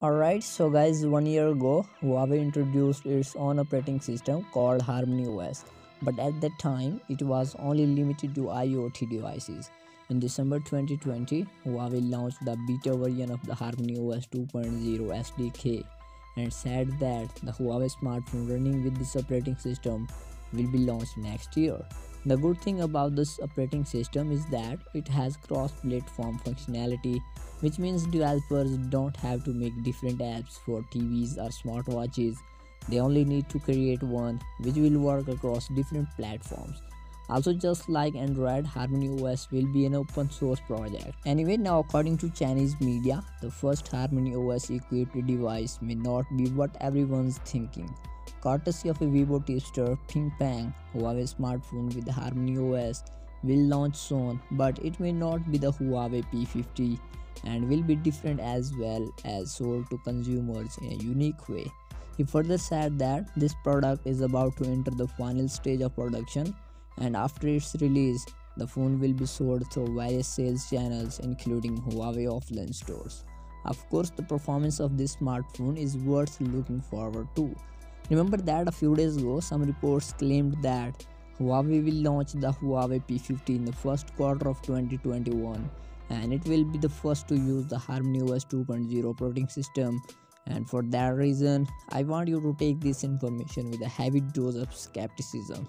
Alright, so guys, one year ago, Huawei introduced its own operating system called Harmony OS, but at that time, it was only limited to IoT devices. In December 2020, Huawei launched the beta version of the Harmony OS 2.0 SDK and said that the Huawei smartphone running with this operating system will be launched next year. The good thing about this operating system is that it has cross-platform functionality which means developers don't have to make different apps for TVs or smartwatches. They only need to create one which will work across different platforms. Also just like Android, Harmony OS will be an open source project. Anyway, now according to Chinese media, the first Harmony OS equipped device may not be what everyone's thinking. Courtesy of a Weibo tipster, Pingpang, Huawei smartphone with Harmony OS will launch soon, but it may not be the Huawei P50 and will be different as well as sold to consumers in a unique way. He further said that this product is about to enter the final stage of production and after its release, the phone will be sold through various sales channels including Huawei offline stores. Of course, the performance of this smartphone is worth looking forward to. Remember that a few days ago, some reports claimed that Huawei will launch the Huawei P50 in the first quarter of 2021 and it will be the first to use the Harmony OS 2.0 operating system and for that reason I want you to take this information with a heavy dose of skepticism.